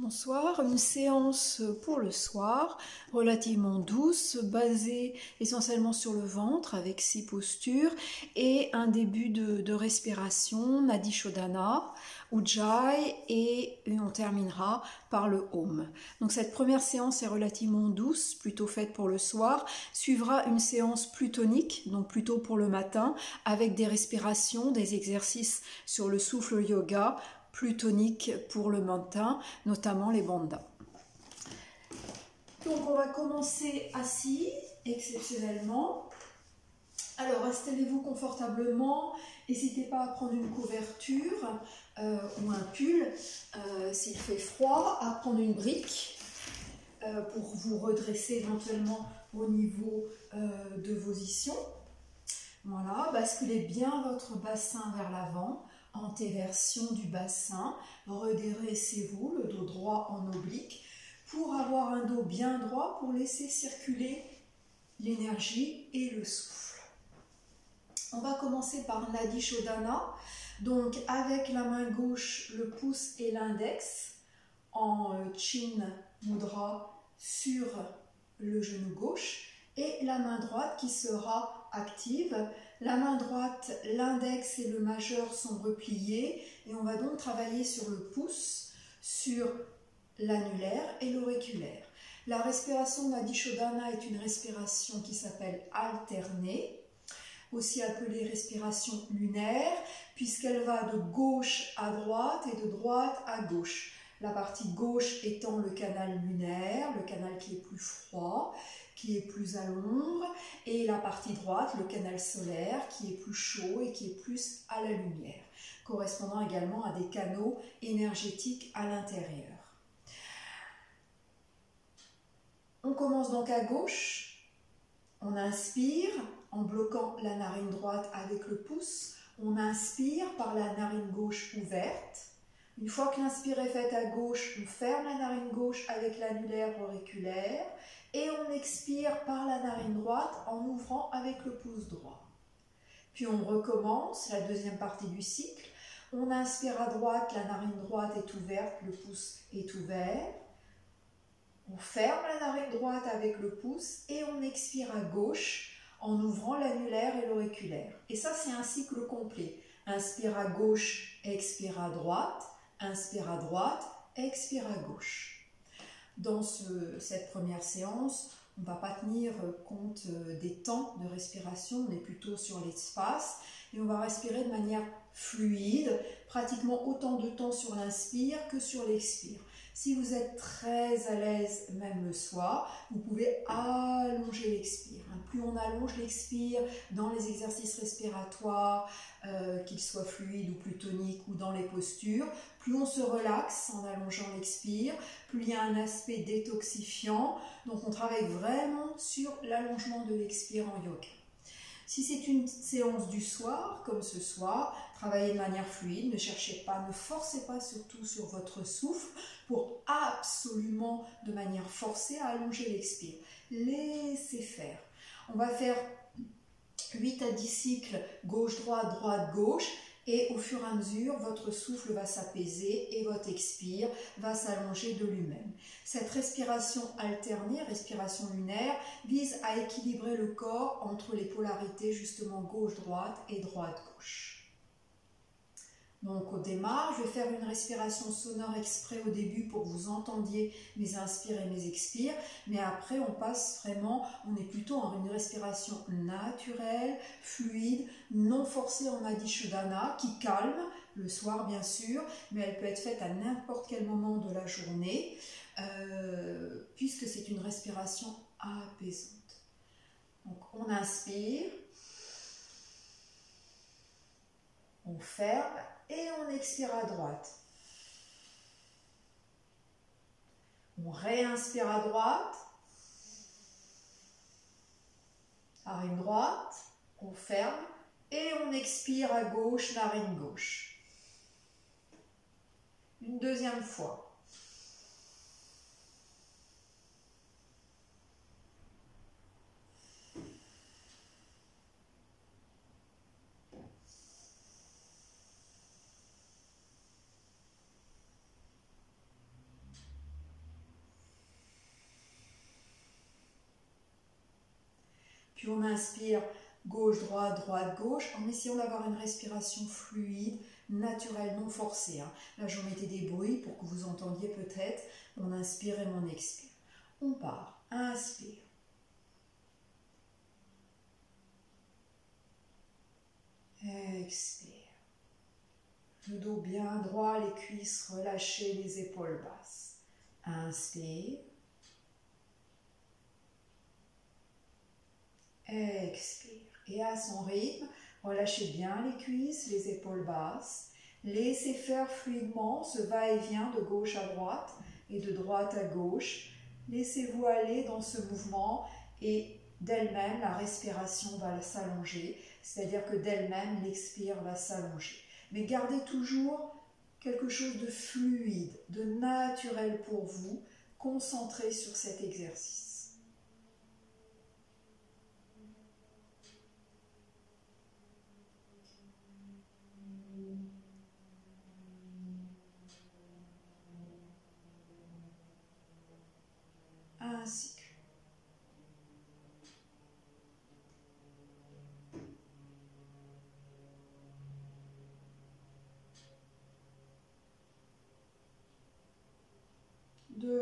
Bonsoir, une séance pour le soir, relativement douce, basée essentiellement sur le ventre avec six postures et un début de, respiration, Nadi Shodhana, Ujjayi et on terminera par le Om. Donc cette première séance est relativement douce, plutôt faite pour le soir, suivra une séance plus tonique, donc plutôt pour le matin, avec des respirations, des exercices sur le souffle yoga plus tonique pour le matin, notamment les bandas. Donc on va commencer assis, exceptionnellement. Alors installez-vous confortablement, n'hésitez pas à prendre une couverture euh, ou un pull euh, s'il fait froid, à prendre une brique euh, pour vous redresser éventuellement au niveau de vos issions. Voilà, basculez bien votre bassin vers l'avant, antéversion du bassin, redressez-vous, le dos droit en oblique, pour avoir un dos bien droit, pour laisser circuler l'énergie et le souffle. On va commencer par Nadi Shodhana, donc avec la main gauche, le pouce et l'index en euh, chin mudra sur le genou gauche et la main droite qui sera active la main droite, l'index et le majeur sont repliés et on va donc travailler sur le pouce, sur l'annulaire et l'auriculaire. La respiration Nadishodhana est une respiration qui s'appelle alternée, aussi appelée respiration lunaire, puisqu'elle va de gauche à droite et de droite à gauche. La partie gauche étant le canal lunaire, le canal qui est plus froid, qui est plus à l'ombre, et la partie droite, le canal solaire, qui est plus chaud et qui est plus à la lumière, correspondant également à des canaux énergétiques à l'intérieur. On commence donc à gauche, on inspire en bloquant la narine droite avec le pouce, on inspire par la narine gauche ouverte, une fois que l'inspire est faite à gauche, on ferme la narine gauche avec l'annulaire auriculaire et on expire par la narine droite en ouvrant avec le pouce droit. Puis on recommence la deuxième partie du cycle. On inspire à droite, la narine droite est ouverte, le pouce est ouvert. On ferme la narine droite avec le pouce et on expire à gauche en ouvrant l'annulaire et l'auriculaire. Et ça, c'est un cycle complet. Inspire à gauche, expire à droite, inspire à droite, expire à gauche dans cette première séance, on ne va pas tenir compte euh, des temps de respiration, on est plutôt sur l'espace et on va respirer de manière fluide, pratiquement autant de temps sur l'inspire que sur l'expire. Si vous êtes très à l'aise, même le soir, vous pouvez allonger l'expire. Hein. Plus on allonge l'expire dans les exercices respiratoires, euh, qu'ils soient fluides ou plus toniques ou dans les postures, plus on se relaxe en allongeant l'expire, plus il y a un aspect détoxifiant. Donc on travaille vraiment sur l'allongement de l'expire en yoga. Si c'est une séance du soir, comme ce soir, travaillez de manière fluide, ne cherchez pas, ne forcez pas surtout sur votre souffle pour absolument de manière forcée allonger l'expire. Laissez faire. On va faire 8 à 10 cycles gauche-droite, droite-gauche et au fur et à mesure, votre souffle va s'apaiser et votre expire va s'allonger de lui-même. Cette respiration alternée, respiration lunaire, vise à équilibrer le corps entre les polarités justement gauche-droite et droite-gauche. Donc au démarre, je vais faire une respiration sonore exprès au début pour que vous entendiez mes inspires et mes expires, mais après on passe vraiment, on est plutôt en une respiration naturelle, fluide, non forcée en Adishudana, qui calme, le soir bien sûr, mais elle peut être faite à n'importe quel moment de la journée, euh, puisque c'est une respiration apaisante. Donc on inspire, on ferme et on expire à droite. On réinspire à droite. Narine droite, on ferme et on expire à gauche, narine gauche. Une deuxième fois. Puis on inspire gauche, droite, droite, gauche, en essayant d'avoir une respiration fluide, naturelle, non forcée. Là, je mettais des bruits pour que vous entendiez peut-être mon inspire et mon expire. On part. Inspire. Expire. Le dos bien droit, les cuisses relâchées, les épaules basses. Inspire. Expire. Et à son rythme, relâchez bien les cuisses, les épaules basses. Laissez faire fluidement ce va-et-vient de gauche à droite et de droite à gauche. Laissez-vous aller dans ce mouvement et d'elle-même, la respiration va s'allonger, c'est-à-dire que d'elle-même, l'expire va s'allonger. Mais gardez toujours quelque chose de fluide, de naturel pour vous, concentré sur cet exercice. Deux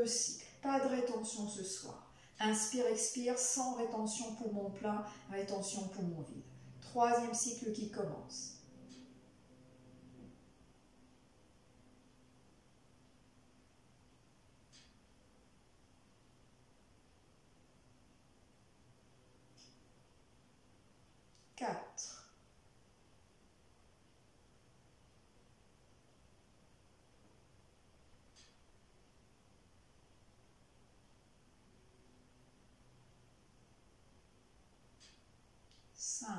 cycles. Pas de rétention ce soir. Inspire, expire, sans rétention poumon plein, rétention poumon vide. Troisième cycle qui commence. 5.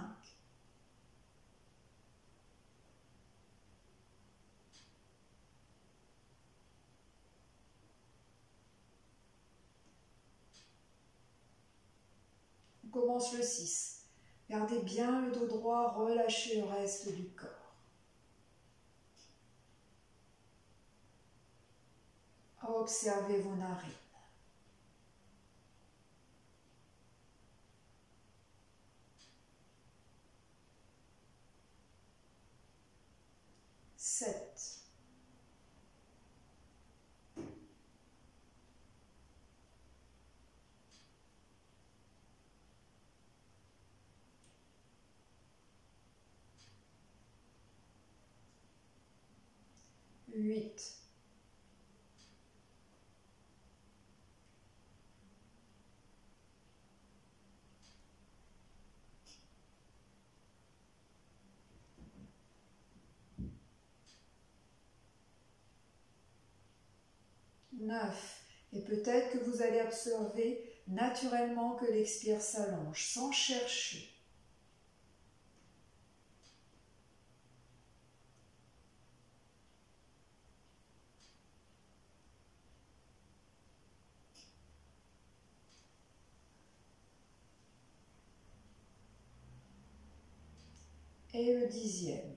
On commence le 6. Gardez bien le dos droit, relâchez le reste du corps. Observez vos narines. 8. Neuf. Et peut-être que vous allez observer naturellement que l'expire s'allonge sans chercher. Et le dixième.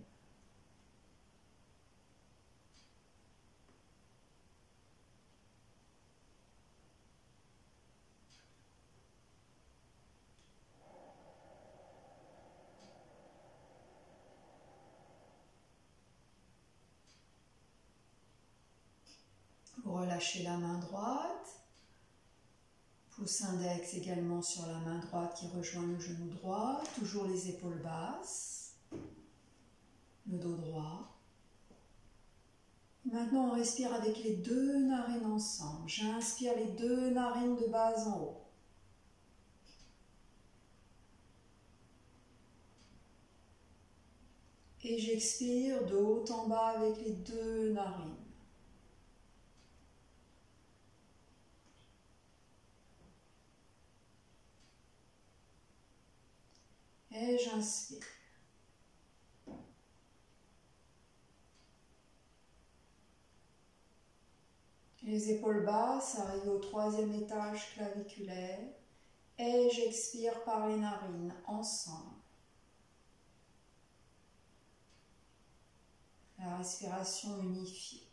relâchez la main droite. Pouce index également sur la main droite qui rejoint le genou droit. Toujours les épaules basses. Le dos droit. Maintenant, on respire avec les deux narines ensemble. J'inspire les deux narines de bas en haut. Et j'expire de haut en bas avec les deux narines. Et j'inspire. Les épaules basses arrivent au troisième étage claviculaire et j'expire par les narines ensemble. La respiration unifiée.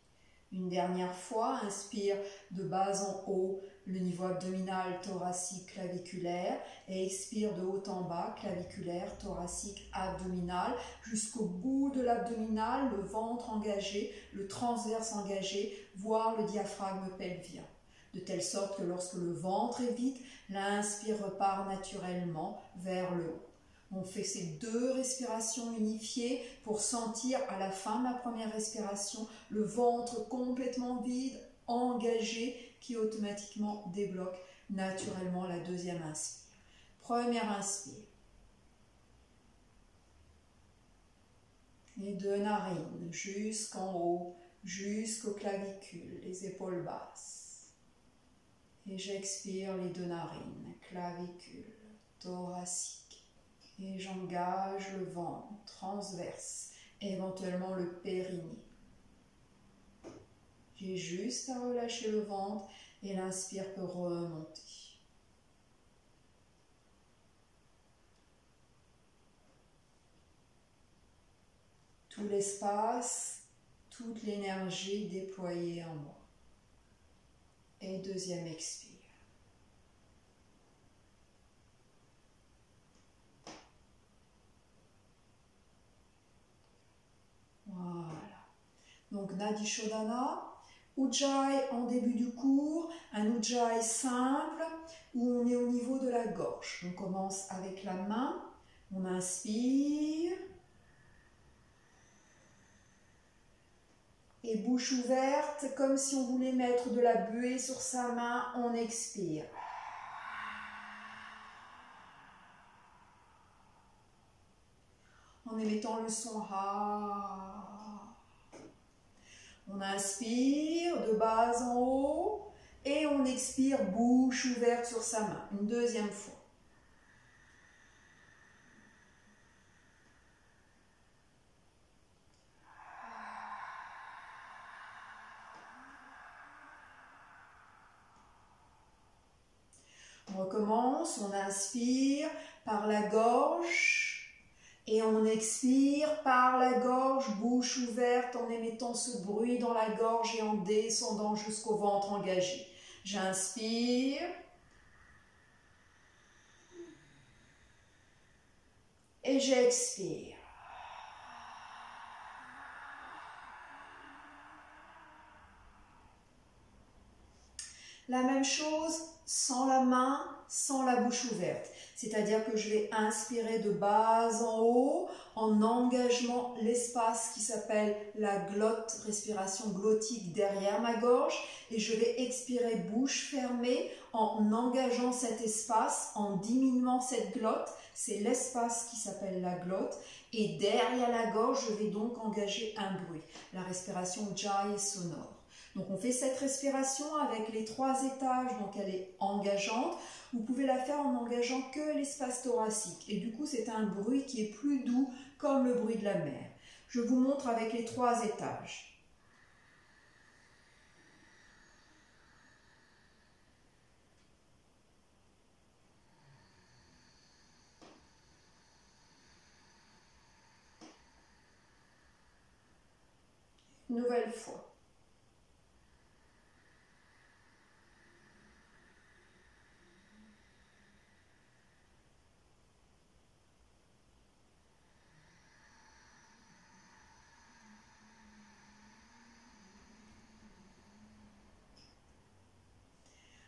Une dernière fois, inspire de bas en haut, le niveau abdominal, thoracique, claviculaire et expire de haut en bas, claviculaire, thoracique, abdominal, jusqu'au bout de l'abdominal, le ventre engagé, le transverse engagé, voire le diaphragme pelvien. De telle sorte que lorsque le ventre est vide, l'inspire repart naturellement vers le haut. On fait ces deux respirations unifiées pour sentir à la fin de la première respiration le ventre complètement vide, engagé, qui automatiquement débloque naturellement la deuxième inspire. Première inspire. Les deux narines jusqu'en haut, jusqu'aux clavicules, les épaules basses. Et j'expire les deux narines, clavicules, thoraciques et j'engage le ventre transverse, éventuellement le périnée. J'ai juste à relâcher le ventre et l'inspire peut remonter. Tout l'espace, toute l'énergie déployée en moi. Et deuxième expire. Donc Nadi Shodhana, Ujjayi en début du cours, un Ujjayi simple où on est au niveau de la gorge. On commence avec la main, on inspire. Et bouche ouverte, comme si on voulait mettre de la buée sur sa main, on expire. En émettant le son Ha. On inspire de bas en haut et on expire bouche ouverte sur sa main. Une deuxième fois. On recommence, on inspire par la gorge et on expire par la gorge, bouche ouverte, en émettant ce bruit dans la gorge et en descendant jusqu'au ventre engagé. J'inspire. Et j'expire. La même chose sans la main, sans la bouche ouverte. C'est-à-dire que je vais inspirer de bas en haut en engageant l'espace qui s'appelle la glotte, respiration glottique derrière ma gorge. Et je vais expirer bouche fermée en engageant cet espace, en diminuant cette glotte. C'est l'espace qui s'appelle la glotte. Et derrière la gorge, je vais donc engager un bruit. La respiration jai sonore. Donc on fait cette respiration avec les trois étages, donc elle est engageante. Vous pouvez la faire en n'engageant que l'espace thoracique. Et du coup, c'est un bruit qui est plus doux, comme le bruit de la mer. Je vous montre avec les trois étages. Nouvelle fois.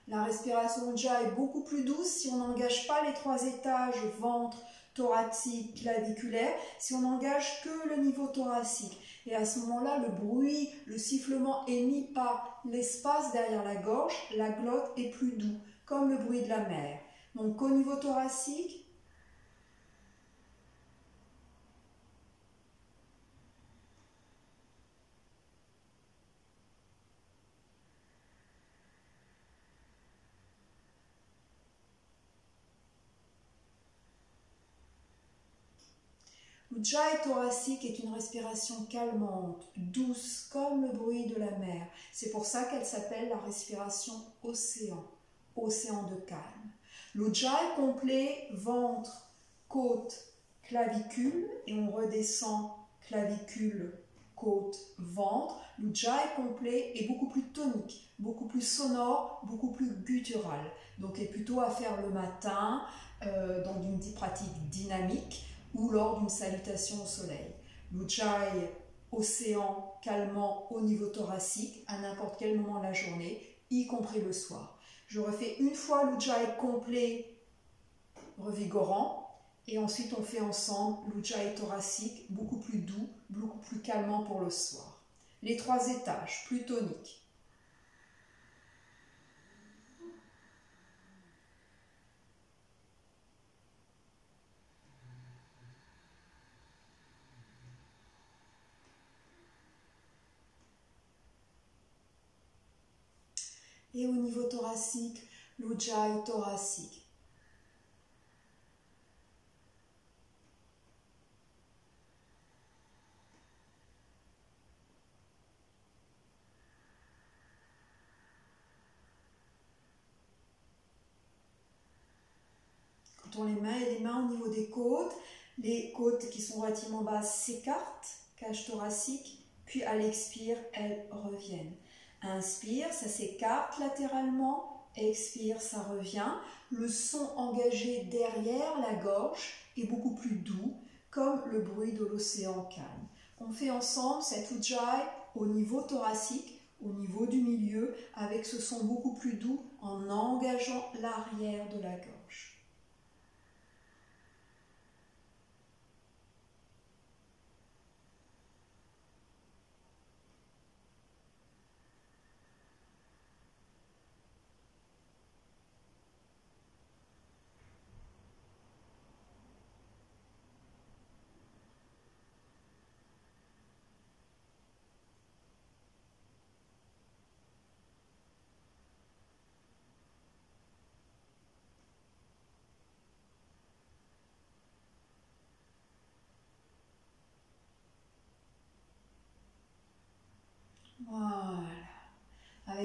La respiration Ujjayi est beaucoup plus douce si on n'engage pas les trois étages, ventre, thoracique, claviculaire, si on n'engage que le niveau thoracique. Et à ce moment-là, le bruit, le sifflement émis par l'espace derrière la gorge, la glotte est plus doux, comme le bruit de la mer. Donc au niveau thoracique, L'Ujjayi thoracique est une respiration calmante, douce, comme le bruit de la mer. C'est pour ça qu'elle s'appelle la respiration océan, océan de calme. L'Ujjayi complet, ventre, côte, clavicule, et on redescend clavicule, côte, ventre. L'Ujjayi complet est beaucoup plus tonique, beaucoup plus plus sonore, beaucoup plus guttural. Donc est plutôt à faire le matin euh, dans une pratique dynamique ou lors d'une salutation au soleil. L'Ujjayi, océan calmant au niveau thoracique à n'importe quel moment de la journée, y compris le soir. Je refais une fois l'Ujjayi complet, revigorant, et ensuite on fait ensemble l'Ujjayi thoracique, beaucoup plus doux, beaucoup plus calmant pour le soir. Les trois étages, plus toniques. Et au niveau thoracique, l'Ujjayi thoracique. Quand on les mains et les mains au niveau des côtes, les côtes qui sont relativement basses s'écartent, cage thoracique, puis à l'expire, elles reviennent. Inspire, ça s'écarte latéralement. Expire, ça revient. Le son engagé derrière la gorge est beaucoup plus doux, comme le bruit de l'océan calme. On fait ensemble cette ujjayi au niveau thoracique, au niveau du milieu, avec ce son beaucoup plus doux en engageant l'arrière de la gorge. Voilà.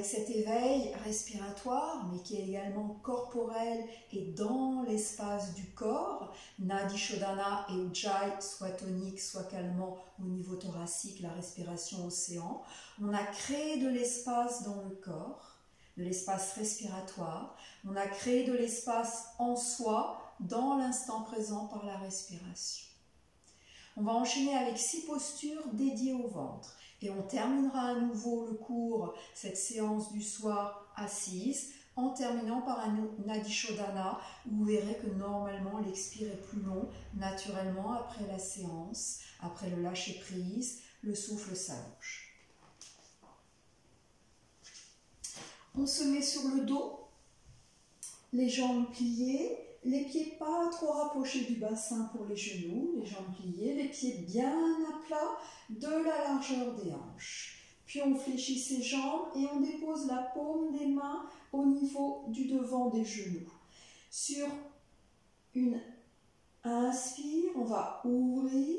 Avec cet éveil respiratoire, mais qui est également corporel et dans l'espace du corps, Nadi Shodhana et Ujjayi, soit tonique, soit calmant au niveau thoracique, la respiration océan, on a créé de l'espace dans le corps, de l'espace respiratoire, on a créé de l'espace en soi, dans l'instant présent par la respiration. On va enchaîner avec six postures dédiées au ventre. Et on terminera à nouveau le cours, cette séance du soir assise, en terminant par un Nadishodana, où vous verrez que normalement l'expire est plus long, naturellement après la séance, après le lâcher prise, le souffle s'allonge. On se met sur le dos, les jambes pliées, les pieds pas trop rapprochés du bassin pour les genoux, les jambes pliées, les pieds bien à plat de la largeur des hanches. Puis on fléchit ses jambes et on dépose la paume des mains au niveau du devant des genoux. Sur une inspire, on va ouvrir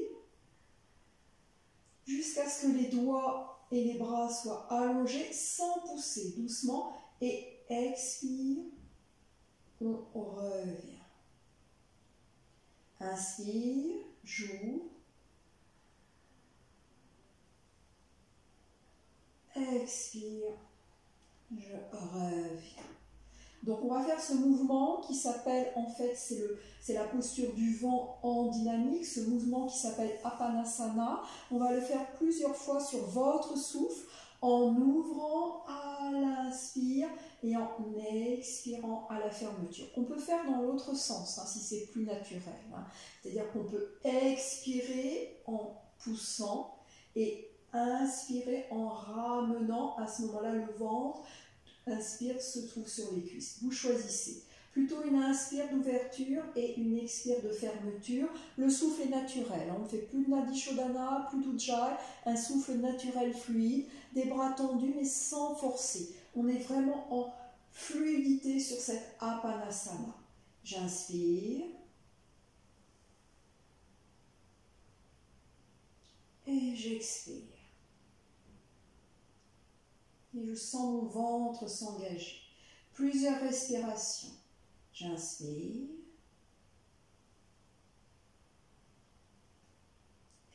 jusqu'à ce que les doigts et les bras soient allongés sans pousser doucement et expire, on revient. Inspire, joue. Expire, je reviens. Donc on va faire ce mouvement qui s'appelle, en fait, c'est la posture du vent en dynamique, ce mouvement qui s'appelle Apanasana. On va le faire plusieurs fois sur votre souffle en ouvrant à l'inspire et en expirant à la fermeture. On peut faire dans l'autre sens hein, si c'est plus naturel. Hein. C'est-à-dire qu'on peut expirer en poussant et inspirer en ramenant à ce moment-là le ventre. Inspire se trouve sur les cuisses. Vous choisissez. Plutôt une inspire d'ouverture et une expire de fermeture. Le souffle est naturel. On ne fait plus de Nadishodana, plus d'Ujjayi. Un souffle naturel fluide. Des bras tendus mais sans forcer. On est vraiment en fluidité sur cette Apanasana. J'inspire. Et j'expire. Et je sens mon ventre s'engager. Plusieurs respirations. J'inspire.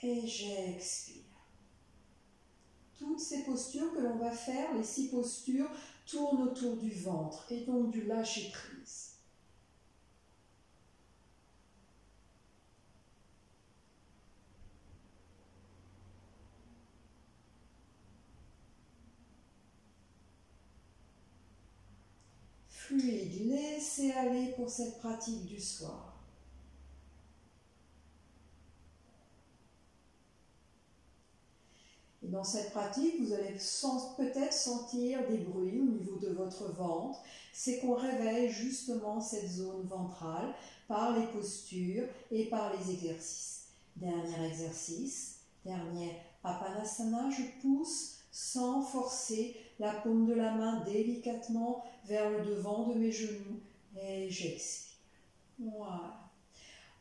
Et j'expire. Toutes ces postures que l'on va faire, les six postures, tourne autour du ventre et donc du lâcher Fluide, laissez aller pour cette pratique du soir. dans cette pratique, vous allez peut-être sentir des bruits au niveau de votre ventre. C'est qu'on réveille justement cette zone ventrale par les postures et par les exercices. Dernier exercice, dernier apanasana, je pousse sans forcer la paume de la main délicatement vers le devant de mes genoux et j'expire. Voilà.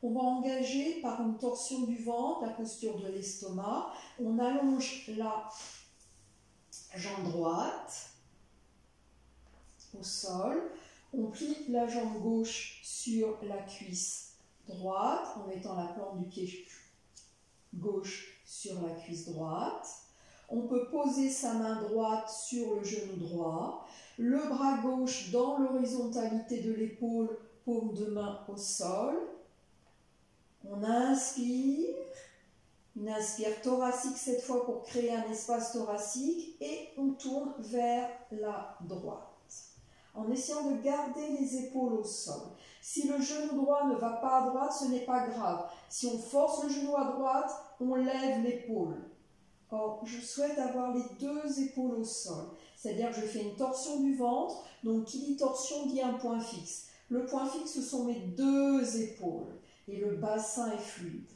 On va engager par une torsion du ventre la posture de l'estomac. On allonge la jambe droite au sol. On plie la jambe gauche sur la cuisse droite en mettant la plante du pied gauche sur la cuisse droite. On peut poser sa main droite sur le genou droit, le bras gauche dans l'horizontalité de l'épaule, paume de main au sol. On inspire, une inspire thoracique cette fois pour créer un espace thoracique et on tourne vers la droite en essayant de garder les épaules au sol. Si le genou droit ne va pas à droite, ce n'est pas grave. Si on force le genou à droite, on lève l'épaule. Or, je souhaite avoir les deux épaules au sol. C'est-à-dire que je fais une torsion du ventre. Donc, qui dit torsion dit un point fixe. Le point fixe, ce sont mes deux épaules et le bassin est fluide.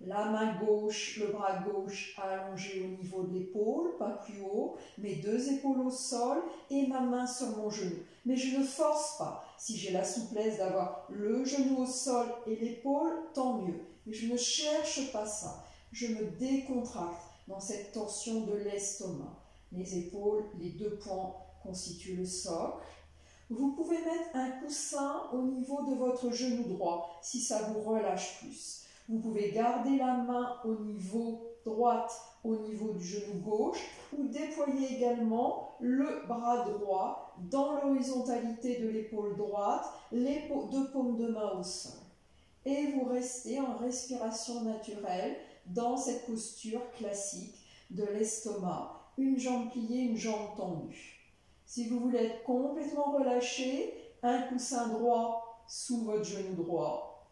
La main gauche, le bras gauche allongé au niveau de l'épaule, pas plus haut, mes deux épaules au sol et ma main sur mon genou. Mais je ne force pas. Si j'ai la souplesse d'avoir le genou au sol et l'épaule, tant mieux. Mais je ne cherche pas ça. Je me décontracte dans cette torsion de l'estomac. Les épaules, les deux points constituent le socle. Vous pouvez mettre un coussin au niveau de votre genou droit si ça vous relâche plus. Vous pouvez garder la main au niveau droite, au niveau du genou gauche, ou déployer également le bras droit dans l'horizontalité de l'épaule droite, les deux paumes de main au sol. Et vous restez en respiration naturelle dans cette posture classique de l'estomac, une jambe pliée, une jambe tendue. Si vous voulez être complètement relâché, un coussin droit sous votre genou droit.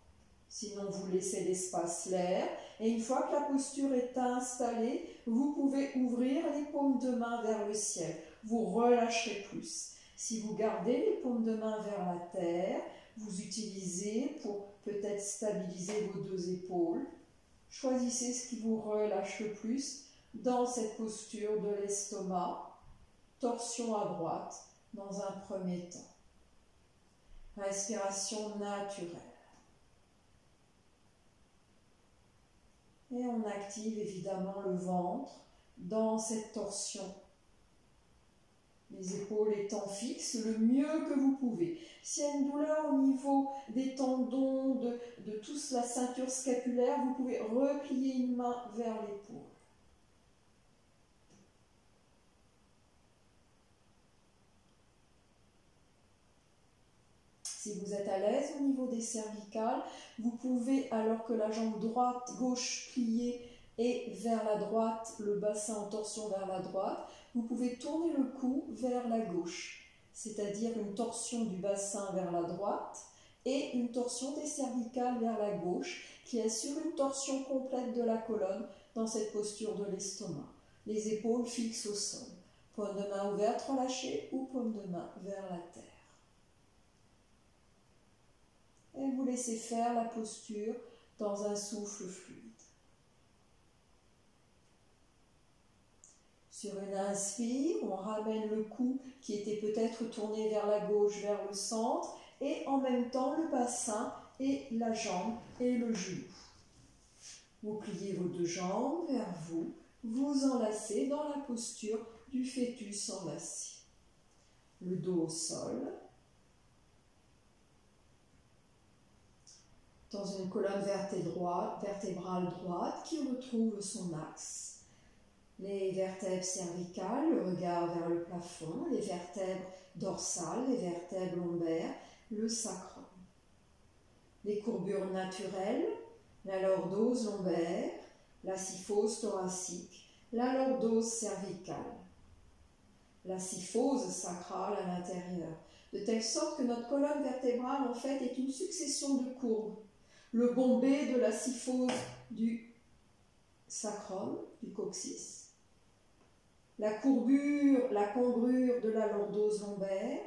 Sinon, vous laissez l'espace l'air. Et une fois que la posture est installée, vous pouvez ouvrir les paumes de main vers le ciel. Vous relâcherez plus. Si vous gardez les paumes de main vers la terre, vous utilisez pour peut-être stabiliser vos deux épaules. Choisissez ce qui vous relâche le plus dans cette posture de l'estomac torsion à droite dans un premier temps. Respiration naturelle. Et on active évidemment le ventre dans cette torsion. Les épaules étant fixes le mieux que vous pouvez. S'il y a une douleur au niveau des tendons, de, de toute la ceinture scapulaire, vous pouvez replier une main vers l'épaule. Si vous êtes à l'aise au niveau des cervicales, vous pouvez, alors que la jambe droite, gauche pliée et vers la droite, le bassin en torsion vers la droite, vous pouvez tourner le cou vers la gauche, c'est-à-dire une torsion du bassin vers la droite et une torsion des cervicales vers la gauche qui assure une torsion complète de la colonne dans cette posture de l'estomac. Les épaules fixes au sol. Paume de main ouverte relâchée ou paume de main vers la terre. et vous laissez faire la posture dans un souffle fluide. Sur une inspire, on ramène le cou qui était peut-être tourné vers la gauche, vers le centre, et en même temps le bassin et la jambe et le genou. Vous pliez vos deux jambes vers vous, vous enlacez dans la posture du fœtus enlacé. Le dos au sol, dans une colonne vertébrale droite qui retrouve son axe. Les vertèbres cervicales, le regard vers le plafond, les vertèbres dorsales, les vertèbres lombaires, le sacrum. Les courbures naturelles, la lordose lombaire, la syphose thoracique, la lordose cervicale, la syphose sacrale à l'intérieur, de telle sorte que notre colonne vertébrale en fait est une succession de courbes. Le bombé de la syphose du sacrum, du coccyx, la courbure, la cambrure de la lordose lombaire,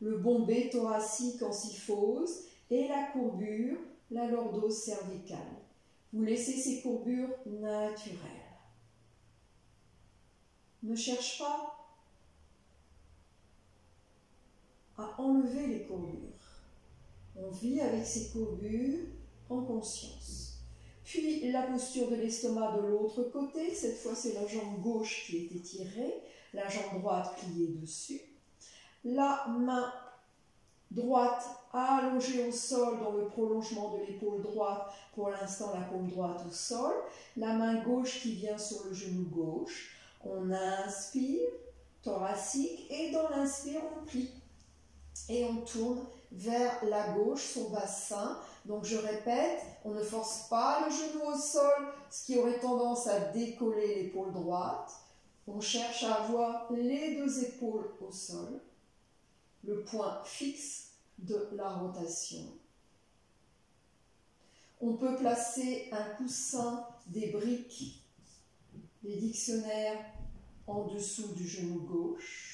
le bombé thoracique en syphose et la courbure, la lordose cervicale. Vous laissez ces courbures naturelles. Ne cherche pas à enlever les courbures. On vit avec ces courbures en conscience. Puis la posture de l'estomac de l'autre côté, cette fois c'est la jambe gauche qui est étirée, la jambe droite pliée dessus. La main droite allongée au sol dans le prolongement de l'épaule droite, pour l'instant la paume droite au sol, la main gauche qui vient sur le genou gauche. On inspire, thoracique, et dans l'inspire on plie. Et on tourne vers la gauche son bassin. Donc je répète, on ne force pas le genou au sol, ce qui aurait tendance à décoller l'épaule droite. On cherche à avoir les deux épaules au sol, le point fixe de la rotation. On peut placer un coussin, des briques, des dictionnaires en dessous du genou gauche.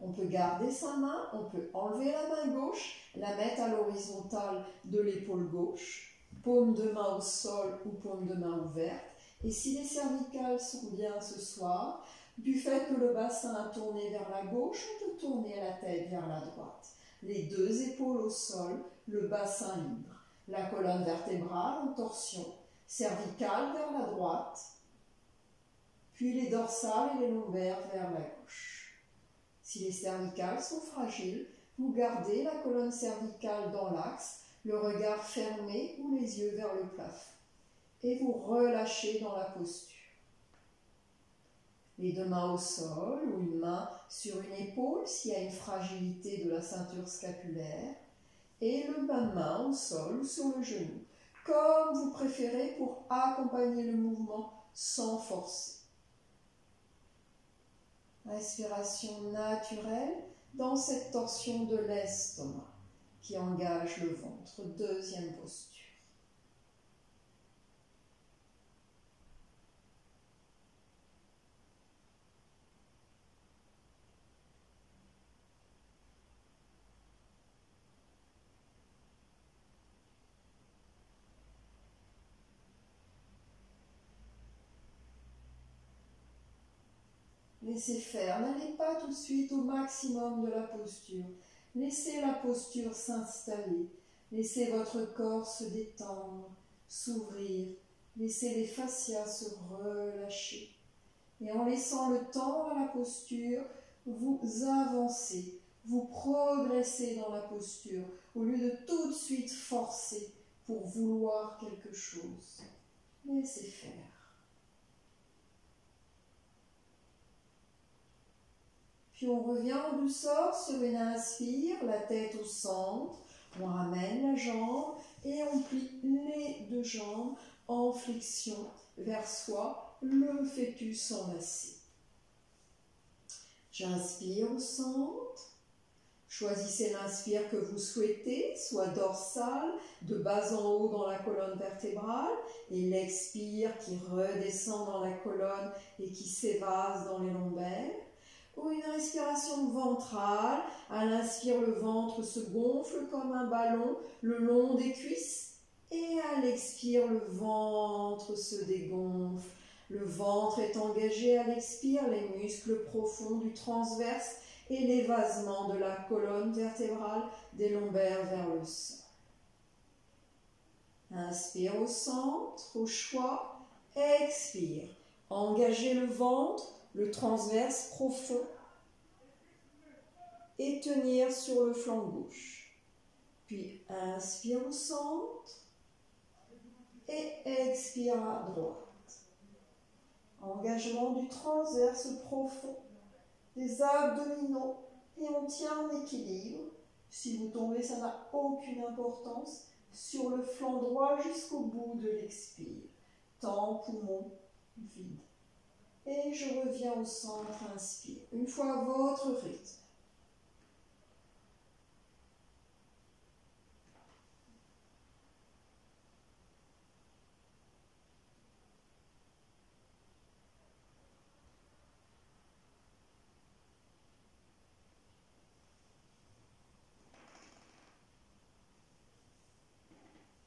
On peut garder sa main, on peut enlever la main gauche, la mettre à l'horizontale de l'épaule gauche, paume de main au sol ou paume de main ouverte. Et si les cervicales sont bien ce soir, du fait que le bassin a tourné vers la gauche, on peut tourner la tête vers la droite. Les deux épaules au sol, le bassin libre. La colonne vertébrale en torsion, cervicale vers la droite, puis les dorsales et les lombaires vers la gauche. Les cervicales sont fragiles, vous gardez la colonne cervicale dans l'axe, le regard fermé ou les yeux vers le plafond. Et vous relâchez dans la posture. Les deux mains au sol ou une main sur une épaule s'il y a une fragilité de la ceinture scapulaire. Et le même main au sol ou sur le genou, comme vous préférez pour accompagner le mouvement sans forcer. Respiration naturelle dans cette torsion de l'estomac qui engage le ventre. Deuxième posture. Laissez faire, n'allez pas tout de suite au maximum de la posture. Laissez la posture s'installer. Laissez votre corps se détendre, s'ouvrir. Laissez les fascias se relâcher. Et en laissant le temps à la posture, vous avancez, vous progressez dans la posture, au lieu de tout de suite forcer pour vouloir quelque chose. Laissez faire. Puis on revient en douceur sur une inspire, la tête au centre. On ramène la jambe et on plie les deux jambes en flexion vers soi, le fœtus enlacé. J'inspire au centre. Choisissez l'inspire que vous souhaitez, soit dorsale, de bas en haut dans la colonne vertébrale, et l'expire qui redescend dans la colonne et qui s'évase dans les lombaires ou une respiration ventrale. À l'inspire, le ventre se gonfle comme un ballon le long des cuisses. Et à l'expire, le ventre se dégonfle. Le ventre est engagé à l'expire, les muscles profonds du transverse et l'évasement de la colonne vertébrale des lombaires vers le sol. Inspire au centre, au choix. Expire. Engagez le ventre le transverse profond et tenir sur le flanc gauche. Puis inspire au centre et expire à droite. Engagement du transverse profond, des abdominaux et on tient en équilibre. Si vous tombez, ça n'a aucune importance. Sur le flanc droit jusqu'au bout de l'expire. Temps, poumon, vide. Et je reviens au centre, inspire. Une fois votre rythme.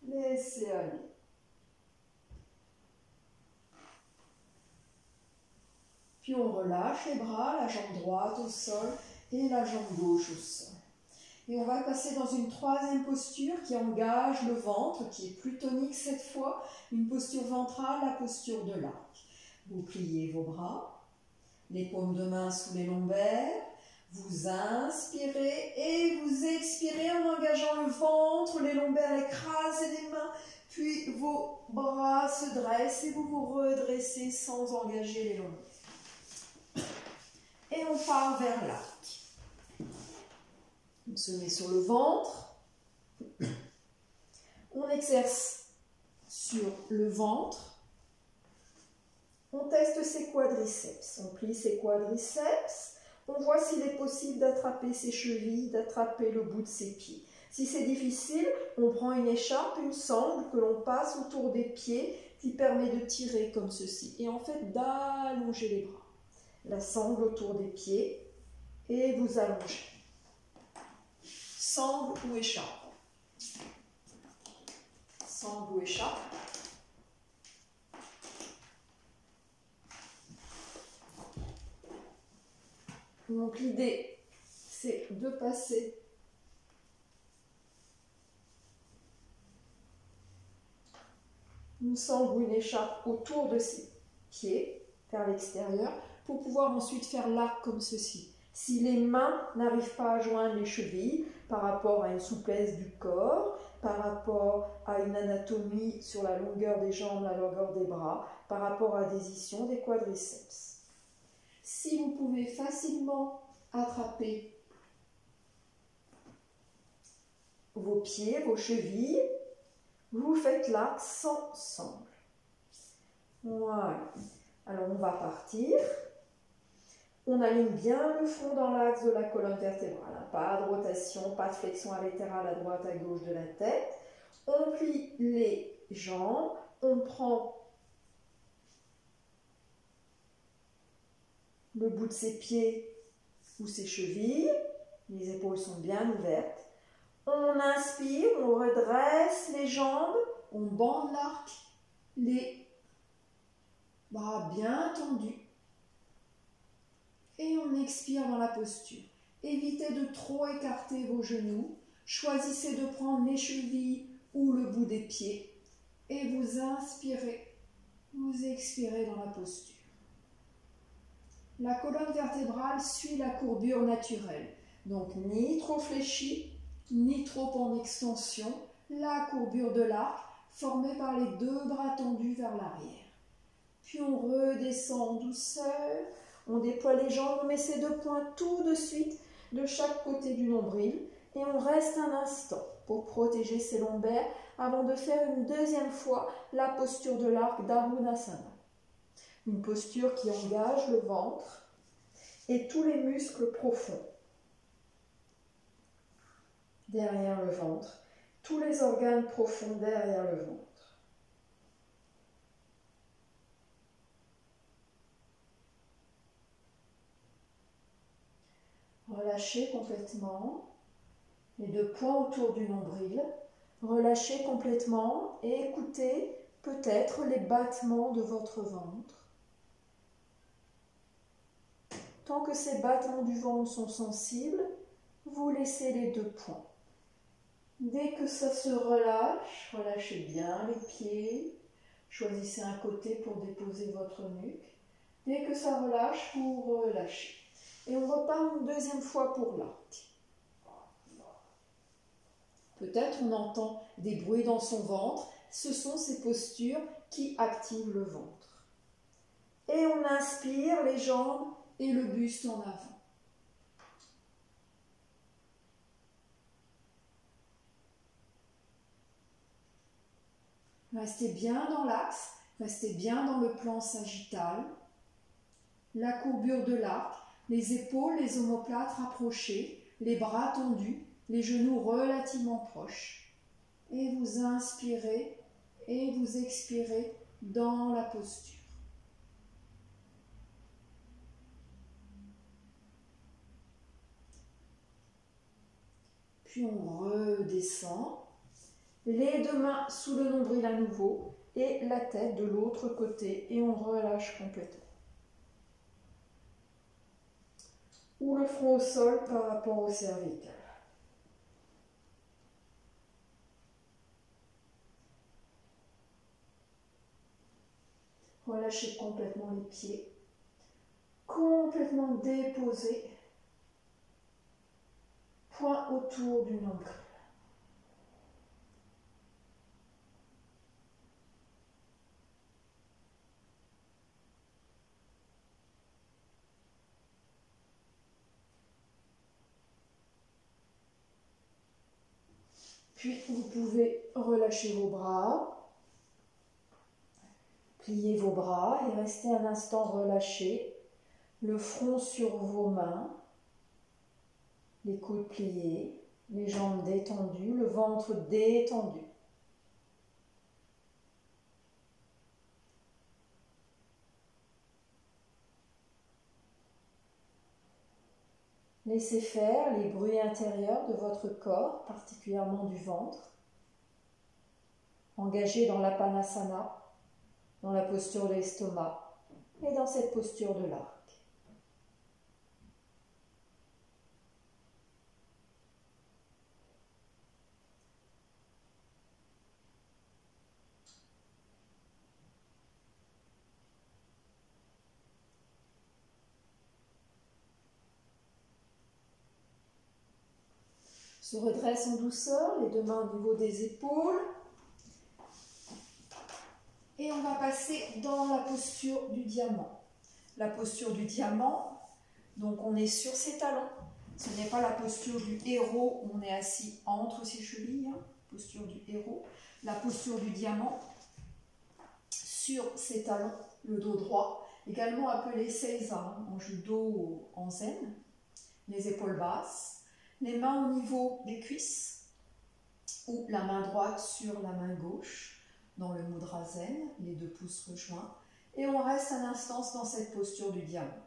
Laissez. Puis relâche les bras, la jambe droite au sol et la jambe gauche au sol. Et on va passer dans une troisième posture qui engage le ventre, qui est plus tonique cette fois, une posture ventrale, la posture de l'arc. Vous pliez vos bras, les paumes de main sous les lombaires, vous inspirez et vous expirez en engageant le ventre, les lombaires écrasent les mains, puis vos bras se dressent et vous vous redressez sans engager les lombaires. On part vers l'arc. On se met sur le ventre. On exerce sur le ventre. On teste ses quadriceps. On plie ses quadriceps on voit s'il est possible d'attraper ses chevilles, d'attraper le bout de ses pieds. Si c'est difficile, on prend une écharpe, une sangle que l'on passe autour des pieds qui permet de tirer comme ceci. Et en fait d'allonger les bras. La sangle autour des pieds et vous allongez. Sangle ou écharpe? Sangle ou écharpe. Donc l'idée, c'est de passer une sangle ou une écharpe autour de ses pieds vers l'extérieur pour pouvoir ensuite faire l'arc comme ceci. Si les mains n'arrivent pas à joindre les chevilles par rapport à une souplesse du corps, par rapport à une anatomie sur la longueur des jambes, la longueur des bras, par rapport à des des quadriceps. Si vous pouvez facilement attraper vos pieds, vos chevilles, vous faites l'arc sans sangle. Voilà. Alors on va partir. On aligne bien le front dans l'axe de la colonne vertébrale. Hein. Pas de rotation, pas de flexion latérale à droite, à gauche de la tête. On plie les jambes. On prend le bout de ses pieds ou ses chevilles. Les épaules sont bien ouvertes. On inspire, on redresse les jambes, on bande l'arc, les bras bien tendus. Expire dans la posture. Évitez de trop écarter vos genoux. Choisissez de prendre les chevilles ou le bout des pieds. Et vous inspirez, vous expirez dans la posture. La colonne vertébrale suit la courbure naturelle. Donc ni trop fléchie, ni trop en extension. La courbure de l'arc formée par les deux bras tendus vers l'arrière. Puis on redescend en douceur. On déploie les jambes, on met ces deux points tout de suite de chaque côté du nombril. Et on reste un instant pour protéger ses lombaires avant de faire une deuxième fois la posture de l'arc d'Arunasana. Une posture qui engage le ventre et tous les muscles profonds. Derrière le ventre, tous les organes profonds derrière le ventre. Relâchez complètement les deux points autour du nombril. Relâchez complètement et écoutez peut-être les battements de votre ventre. Tant que ces battements du ventre sont sensibles, vous laissez les deux points. Dès que ça se relâche, relâchez bien les pieds. Choisissez un côté pour déposer votre nuque. Dès que ça relâche, vous relâchez. Et on repart une deuxième fois pour l'arc. Peut-être on entend des bruits dans son ventre. Ce sont ces postures qui activent le ventre. Et on inspire les jambes et le buste en avant. Restez bien dans l'axe, restez bien dans le plan sagittal. La courbure de l'arc, les épaules, les omoplates rapprochées, les bras tendus, les genoux relativement proches. Et vous inspirez et vous expirez dans la posture. Puis on redescend les deux mains sous le nombril à nouveau et la tête de l'autre côté et on relâche complètement. Ou le front au sol par rapport au cervical. Relâchez complètement les pieds. Complètement déposés. Point autour du nombril. Puis vous pouvez relâcher vos bras, plier vos bras et rester un instant relâché, le front sur vos mains, les coudes pliés, les jambes détendues, le ventre détendu. Laissez faire les bruits intérieurs de votre corps, particulièrement du ventre. Engagez dans la panasana, dans la posture de l'estomac et dans cette posture de l'arc. Se redresse en douceur, les deux mains au niveau des épaules. Et on va passer dans la posture du diamant. La posture du diamant, donc on est sur ses talons. Ce n'est pas la posture du héros on est assis entre ses chevilles, hein. posture du héros. La posture du diamant, sur ses talons, le dos droit, également appelé seiza hein, en judo en zen, les épaules basses les mains au niveau des cuisses ou la main droite sur la main gauche dans le mudra zen, les deux pouces rejoints. Et on reste un instant dans cette posture du diamant.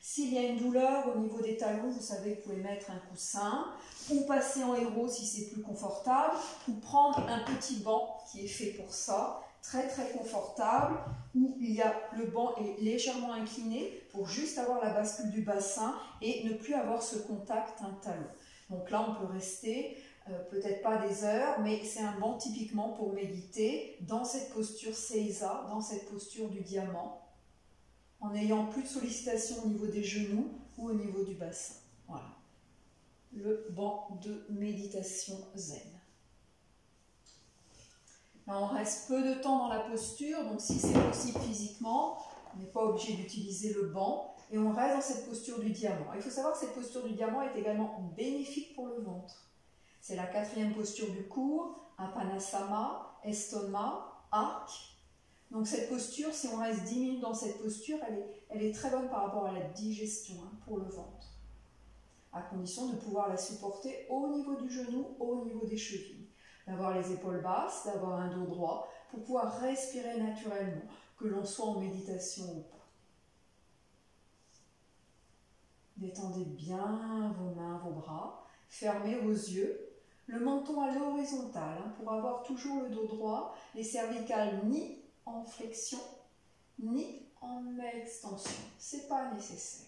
S'il y a une douleur au niveau des talons, vous savez, vous pouvez mettre un coussin ou passer en héros si c'est plus confortable ou prendre un petit banc qui est fait pour ça, très très confortable, où il y a, le banc est légèrement incliné pour juste avoir la bascule du bassin et ne plus avoir ce contact un talon. Donc là, on peut rester euh, peut-être pas des heures, mais c'est un banc typiquement pour méditer dans cette posture Seiza, dans cette posture du diamant, en n'ayant plus de sollicitation au niveau des genoux ou au niveau du bassin. Voilà. Le banc de méditation zen. Là, on reste peu de temps dans la posture, donc si c'est possible physiquement, on n'est pas obligé d'utiliser le banc et on reste dans cette posture du diamant. Il faut savoir que cette posture du diamant est également bénéfique pour le ventre. C'est la quatrième posture du cours, Apanasama, Estoma, Arc. Donc cette posture, si on reste 10 minutes dans cette posture, elle est, elle est très bonne par rapport à la digestion hein, pour le ventre, à condition de pouvoir la supporter au niveau du genou, au niveau des chevilles, d'avoir les épaules basses, d'avoir un dos droit, pour pouvoir respirer naturellement, que l'on soit en méditation ou pas. Détendez bien vos mains, vos bras. Fermez vos yeux. Le menton à l'horizontale hein, pour avoir toujours le dos droit. Les cervicales ni en flexion ni en extension. C'est pas nécessaire.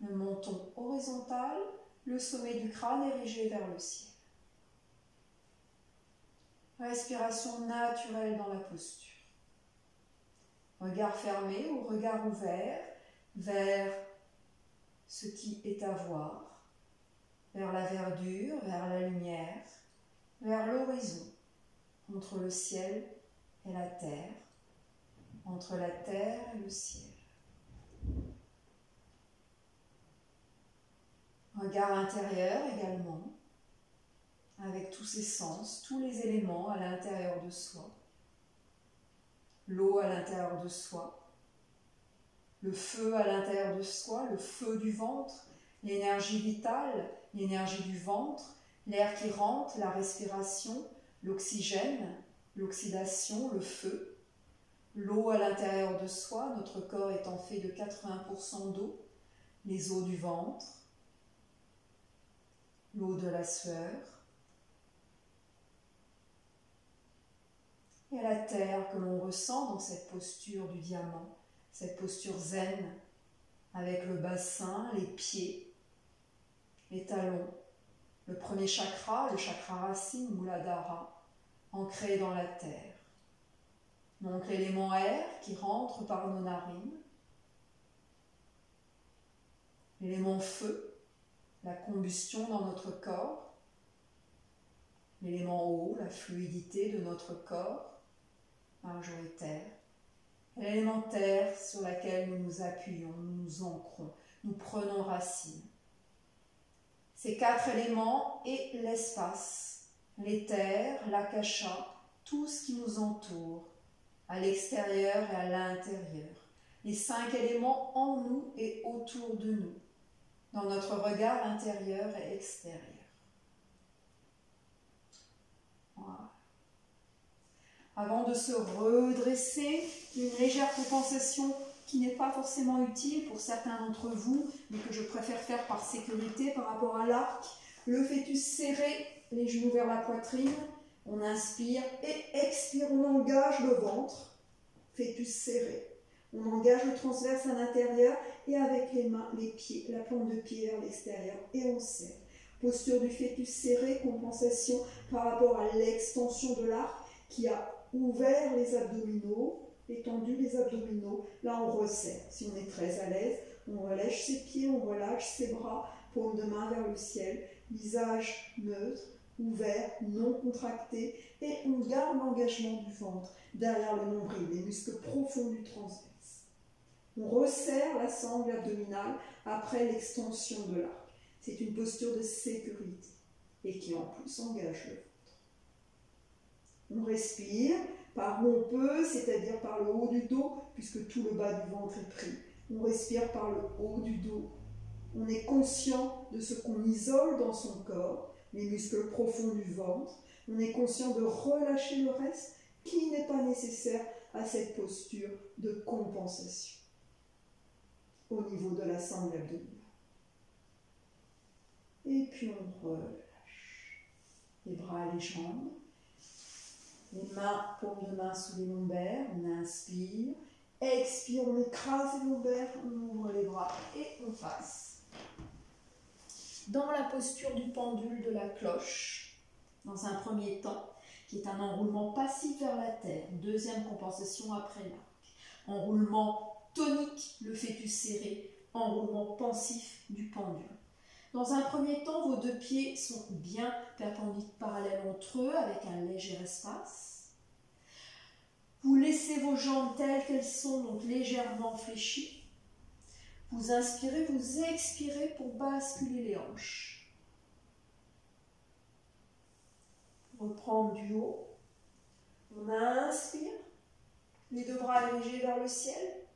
Le menton horizontal, le sommet du crâne érigé vers le ciel. Respiration naturelle dans la posture. Regard fermé ou regard ouvert vers ce qui est à voir, vers la verdure, vers la lumière, vers l'horizon, entre le ciel et la terre, entre la terre et le ciel. Regard intérieur également, avec tous ses sens, tous les éléments à l'intérieur de soi. L'eau à l'intérieur de soi, le feu à l'intérieur de soi, le feu du ventre, l'énergie vitale, l'énergie du ventre, l'air qui rentre, la respiration, l'oxygène, l'oxydation, le feu, l'eau à l'intérieur de soi, notre corps étant fait de 80% d'eau, les eaux du ventre, l'eau de la sueur, et la terre que l'on ressent dans cette posture du diamant, cette posture zen, avec le bassin, les pieds, les talons, le premier chakra, le chakra racine, Muladhara, ancré dans la terre. Donc l'élément air qui rentre par nos narines, l'élément feu, la combustion dans notre corps, l'élément eau, la fluidité de notre corps majoritaire, l'élément terre sur laquelle nous nous appuyons, nous nous ancrons, nous prenons racine. Ces quatre éléments et l'espace, l'éther, l'akasha, tout ce qui nous entoure, à l'extérieur et à l'intérieur. Les cinq éléments en nous et autour de nous, dans notre regard intérieur et extérieur. Avant de se redresser, une légère compensation qui n'est pas forcément utile pour certains d'entre vous, mais que je préfère faire par sécurité par rapport à l'arc. Le fœtus serré, les genoux vers la poitrine, on inspire et expire, on engage le ventre, fœtus serré. On engage le transverse à l'intérieur et avec les mains, les pieds, la plante de pied vers l'extérieur et on serre. Posture du fœtus serré, compensation par rapport à l'extension de l'arc qui a ouvert les abdominaux, étendu les abdominaux. Là, on resserre. Si on est très à l'aise, on relâche ses pieds, on relâche ses bras, paume de main vers le ciel, visage neutre, ouvert, non contracté, et on garde l'engagement du ventre derrière le nombril, les muscles profonds du transverse. On resserre la sangle abdominale après l'extension de l'arc. C'est une posture de sécurité et qui en plus engage le ventre. On respire par où on peut, c'est-à-dire par le haut du dos, puisque tout le bas du ventre est pris. On respire par le haut du dos. On est conscient de ce qu'on isole dans son corps les muscles profonds du ventre. On est conscient de relâcher le reste qui n'est pas nécessaire à cette posture de compensation au niveau de la sangle abdominale. Et puis on relâche les bras et les jambes. Les mains, paumes de main sous les lombaires, on inspire. Expire, on écrase les lombaires, on ouvre les bras et on passe dans la posture du pendule de la cloche, dans un premier temps, qui est un enroulement passif vers la terre, deuxième compensation après l'arc. Enroulement tonique, le fœtus serré, enroulement pensif du pendule. Dans un premier temps, vos deux pieds sont bien perpendiculaires parallèles entre eux avec un léger espace. Vous laissez vos jambes telles qu'elles sont, donc légèrement fléchies. Vous inspirez, vous expirez pour basculer les hanches. Reprendre du haut. On inspire, les deux bras légers vers le ciel.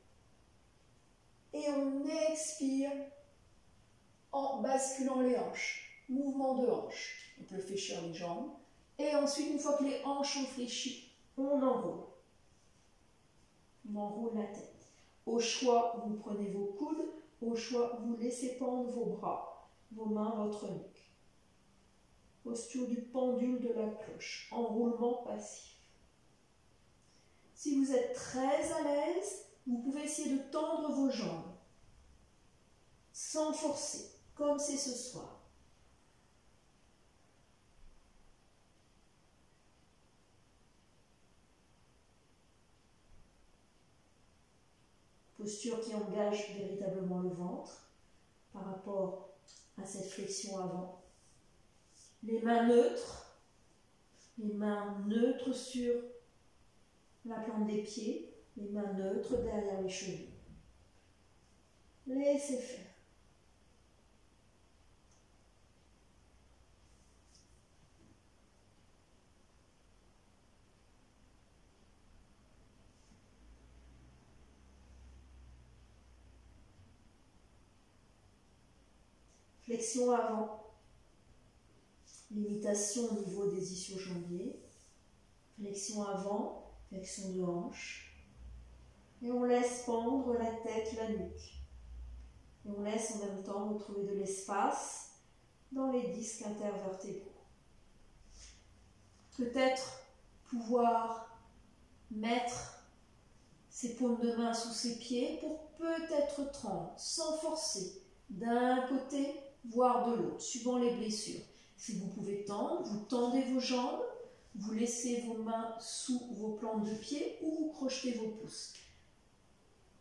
Et on expire en basculant les hanches. Mouvement de hanches. On peut fléchir les jambes. Et ensuite, une fois que les hanches ont fléchi, on enroule. On enroule la tête. Au choix, vous prenez vos coudes. Au choix, vous laissez pendre vos bras, vos mains, votre nuque. Posture du pendule de la cloche. Enroulement passif. Si vous êtes très à l'aise, vous pouvez essayer de tendre vos jambes sans forcer, comme c'est ce soir. posture qui engage véritablement le ventre par rapport à cette flexion avant. Les mains neutres, les mains neutres sur la plante des pieds, Les mains neutres derrière les chevilles. Laissez faire. Flexion avant. Limitation au niveau des ischio-jambiers. Flexion avant, flexion de hanche. Et on laisse pendre la tête, la nuque. Et on laisse en même temps retrouver de l'espace dans les disques intervertébraux. Peut-être pouvoir mettre ses paumes de main sous ses pieds pour peut-être tremper sans forcer, d'un côté voire de l'autre, suivant les blessures. Si vous pouvez tendre, vous tendez vos jambes, vous laissez vos mains sous vos plantes de pied ou vous crochetez vos pouces.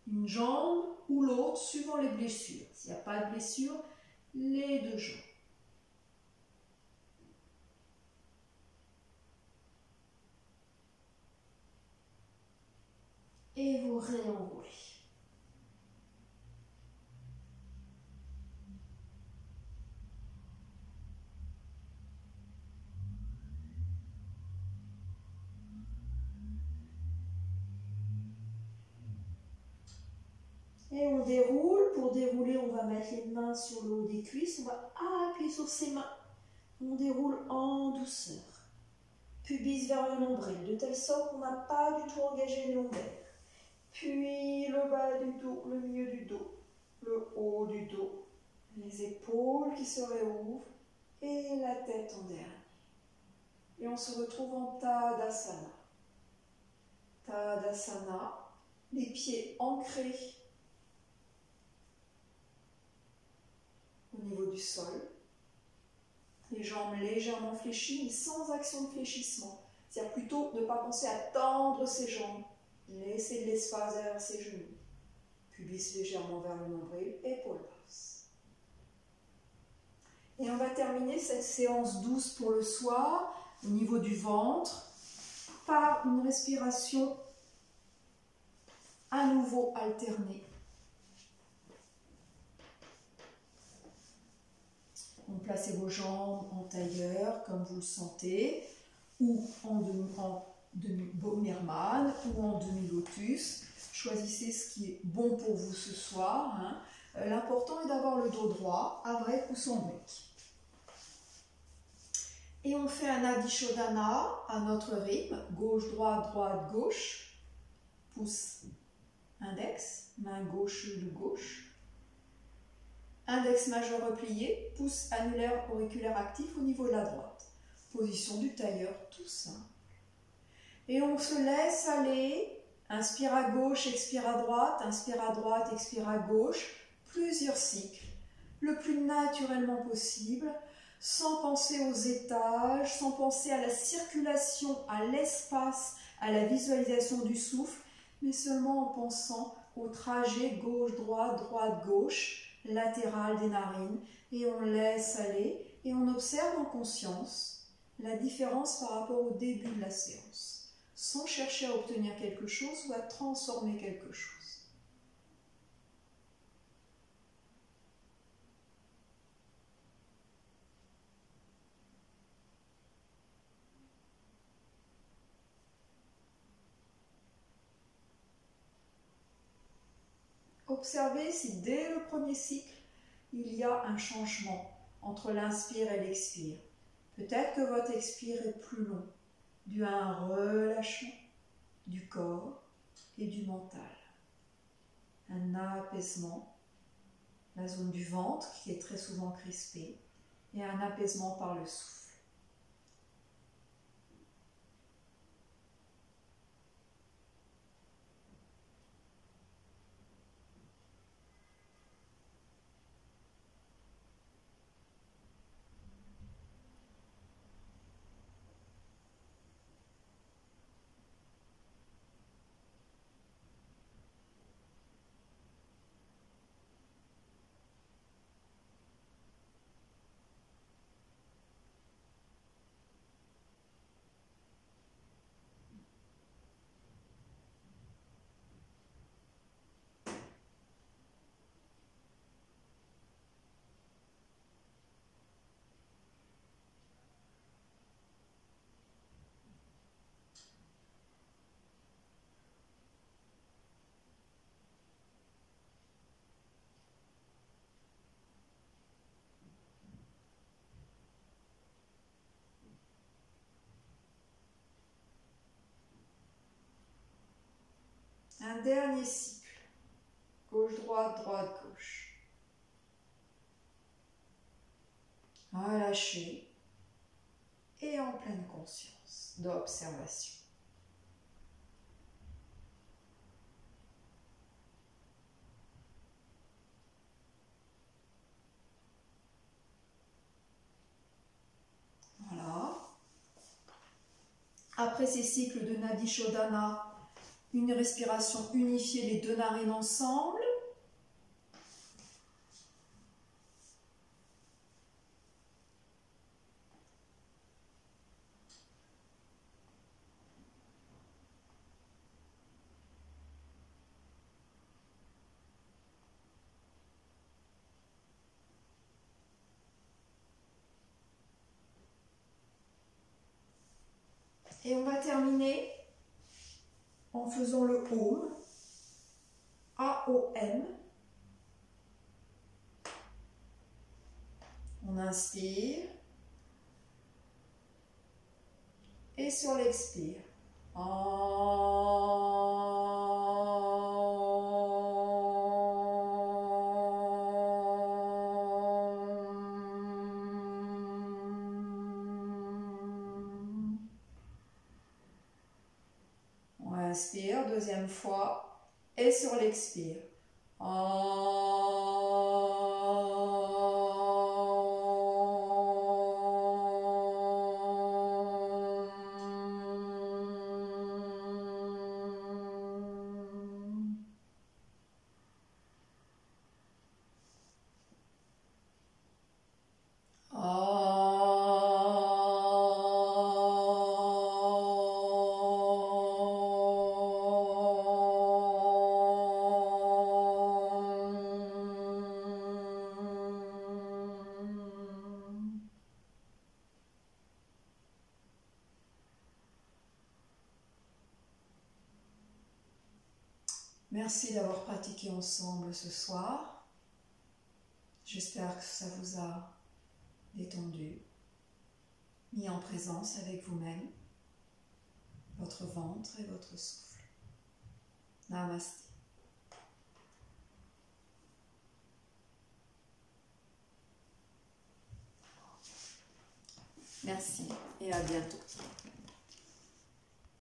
Une jambe ou l'autre, suivant les blessures. S'il n'y a pas de blessure, les deux jambes. Et vous réenroulez. Et on déroule. Pour dérouler, on va mettre les mains sur le haut des cuisses. On va appuyer sur ses mains. On déroule en douceur. Pubis vers le nombril, de telle sorte qu'on n'a pas du tout engagé le lombaires. Puis le bas du dos, le milieu du dos, le haut du dos, les épaules qui se réouvrent et la tête en dernier. Et on se retrouve en Tadasana. Tadasana, les pieds ancrés au niveau du sol. Les jambes légèrement fléchies, mais sans action de fléchissement. C'est-à-dire plutôt ne pas penser à tendre ses jambes. Laisser de l'espace derrière ses genoux. Pubis légèrement vers le nombril, épaules basses. Et on va terminer cette séance douce pour le soir, au niveau du ventre, par une respiration à nouveau alternée Placez vos jambes en tailleur comme vous le sentez, ou en demi, en ou en demi-lotus. Choisissez ce qui est bon pour vous ce soir. Hein. L'important est d'avoir le dos droit, avec ou sans break. Et on fait un Adishodana à notre rythme, gauche-droite, droite-gauche, pouce index, main gauche, de gauche. Index majeur replié, pouce annulaire auriculaire actif au niveau de la droite. Position du tailleur, tout simple. Et on se laisse aller. Inspire à gauche, expire à droite, inspire à droite, expire à gauche. Plusieurs cycles, le plus naturellement possible, sans penser aux étages, sans penser à la circulation, à l'espace, à la visualisation du souffle, mais seulement en pensant au trajet gauche-droite, droite-gauche, latérale des narines et on laisse aller et on observe en conscience la différence par rapport au début de la séance, sans chercher à obtenir quelque chose ou à transformer quelque chose. Observez si dès le premier cycle, il y a un changement entre l'inspire et l'expire. Peut-être que votre expire est plus long, dû à un relâchement du corps et du mental. Un apaisement, la zone du ventre qui est très souvent crispée, et un apaisement par le souffle. Dernier cycle. Gauche-droite, droite-gauche. Relâchez et en pleine conscience d'observation. Voilà. Après ces cycles de Nadi Shodhana, une respiration unifiée, les deux narines ensemble. Et on va terminer en faisant le home, A-O-M. On inspire. Et sur l'expire. Et sur l'expire. Merci ensemble ce soir. J'espère que ça vous a détendu, mis en présence avec vous-même, votre ventre et votre souffle. Namaste. Merci et à bientôt.